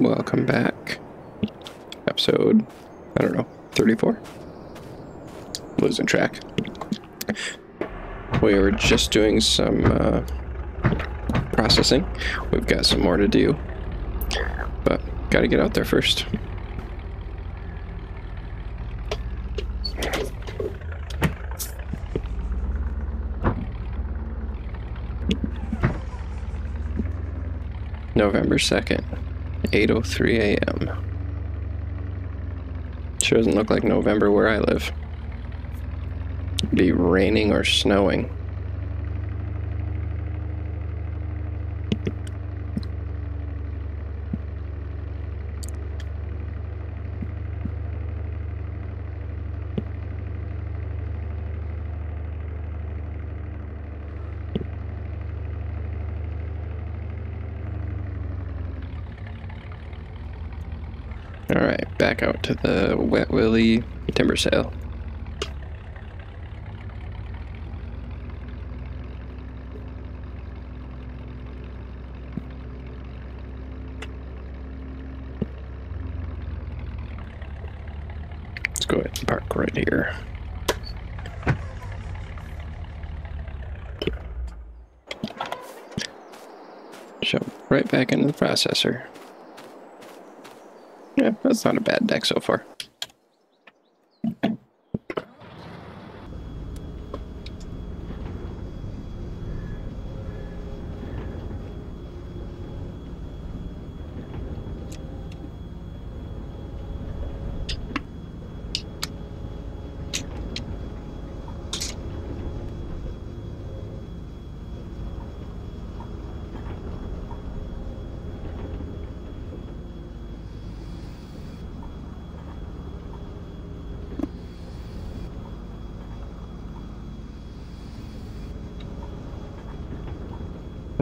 Welcome back. Episode, I don't know, 34? Losing track. We were just doing some uh, processing. We've got some more to do, but gotta get out there first. November 2nd, 8.03 a.m. Sure doesn't look like November where I live. Be raining or snowing. All right, back out to the Wet Willie timber sale. Let's go ahead and park right here. Jump right back into the processor. That's not a bad deck so far.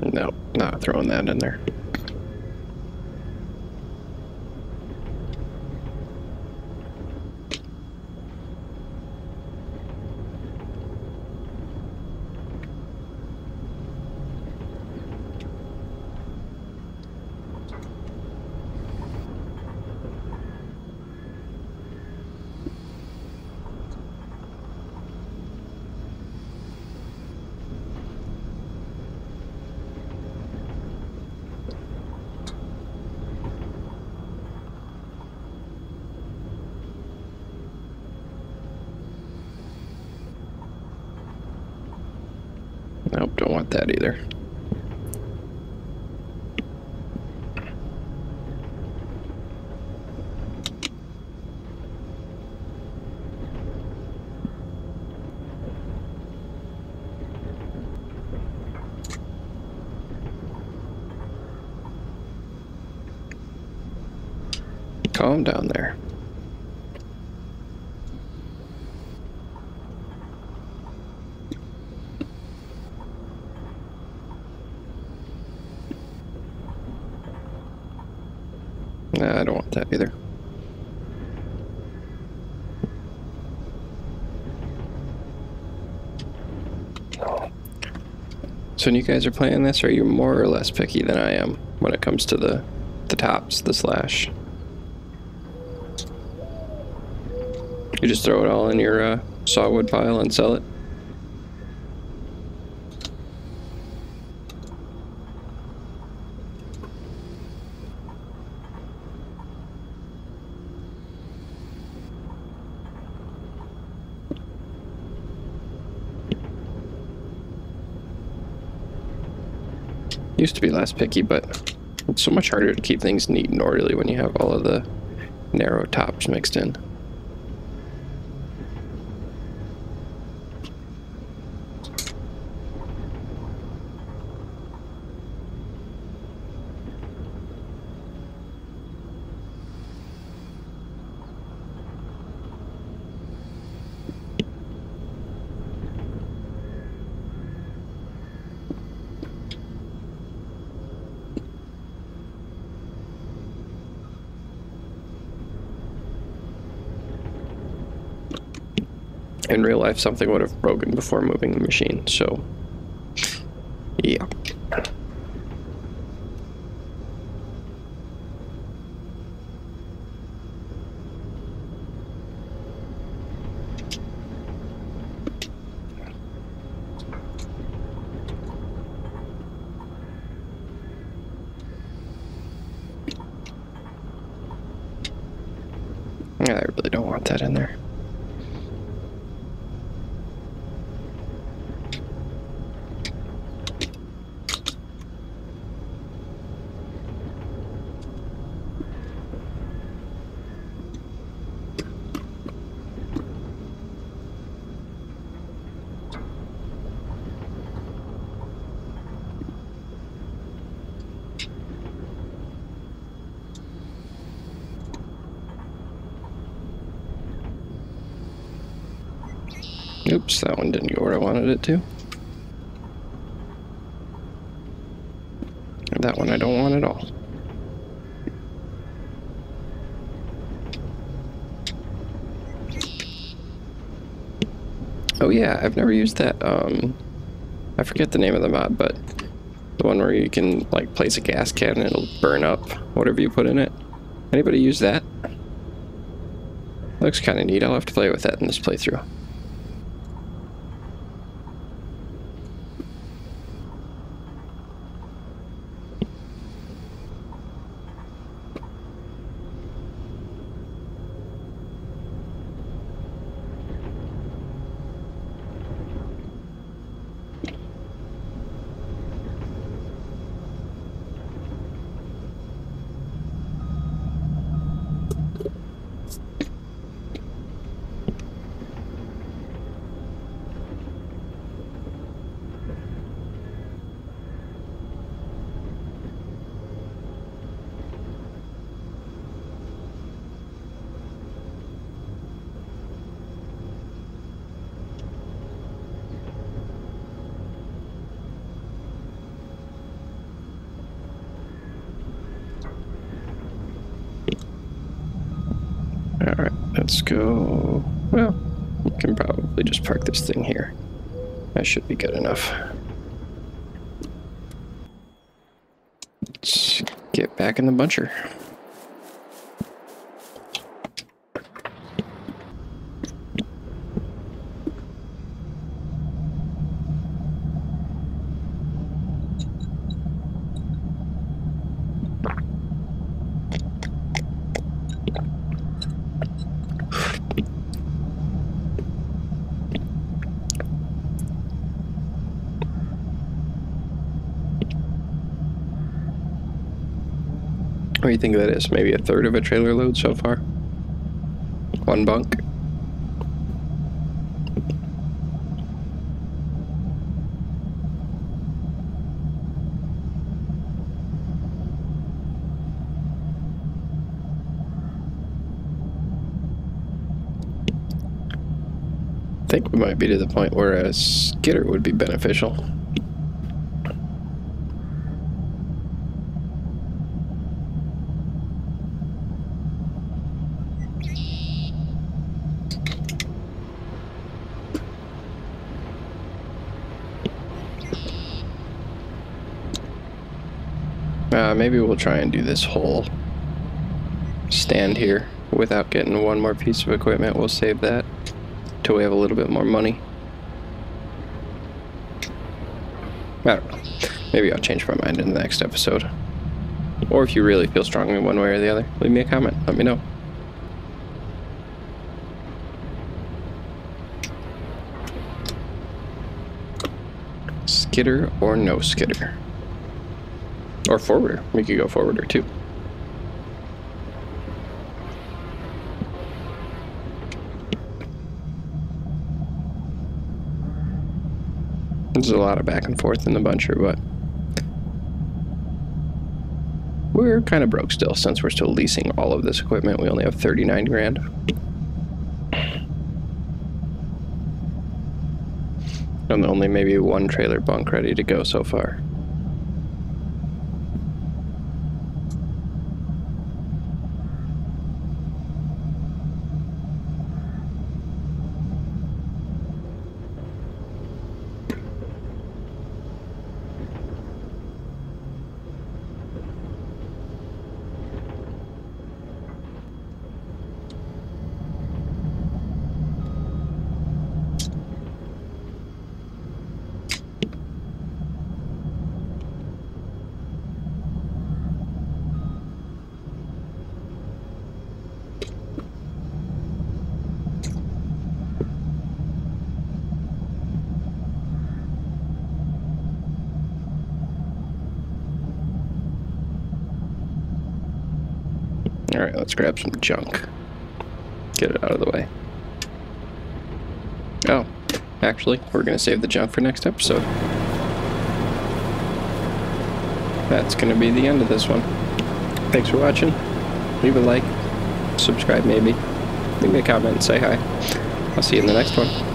No, not throwing that in there. Nope, don't want that either. Calm down there. Nah, I don't want that either. So when you guys are playing this, are you more or less picky than I am when it comes to the the tops, the slash? You just throw it all in your uh, sawwood pile and sell it? Used to be less picky, but it's so much harder to keep things neat and orderly when you have all of the narrow tops mixed in. in real life, something would have broken before moving the machine. So, yeah. I really don't want that in there. Oops, that one didn't go where I wanted it to. That one I don't want at all. Oh yeah, I've never used that, um, I forget the name of the mod, but the one where you can, like, place a gas can and it'll burn up whatever you put in it. Anybody use that? Looks kind of neat. I'll have to play with that in this playthrough. Alright, let's go. Well, we can probably just park this thing here. That should be good enough. Let's get back in the buncher. What do you think that is? Maybe a third of a trailer load so far? One bunk? I think we might be to the point where a skidder would be beneficial. Uh, maybe we'll try and do this whole stand here without getting one more piece of equipment. We'll save that till we have a little bit more money. I don't know. Maybe I'll change my mind in the next episode. Or if you really feel strongly one way or the other, leave me a comment. Let me know. Skidder or no skidder? Or forwarder. We could go forwarder too. There's a lot of back and forth in the buncher, but we're kind of broke still since we're still leasing all of this equipment. We only have 39 grand. And only maybe one trailer bunk ready to go so far. Alright, let's grab some junk. Get it out of the way. Oh, actually, we're going to save the junk for next episode. That's going to be the end of this one. Thanks for watching. Leave a like, subscribe maybe. Leave me a comment and say hi. I'll see you in the next one.